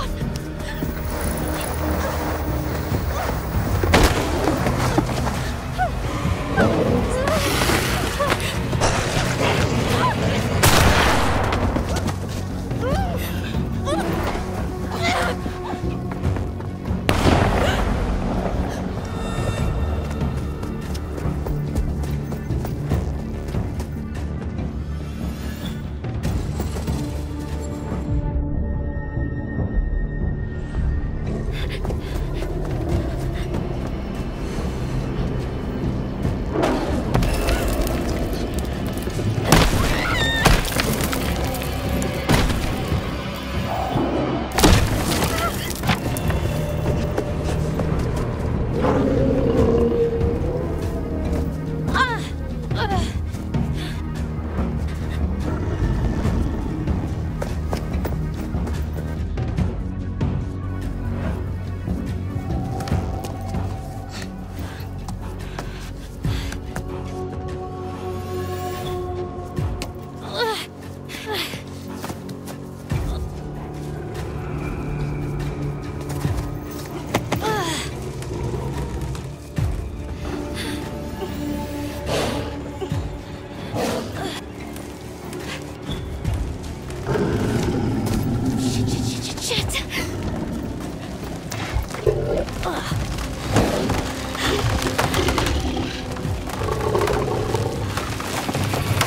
god!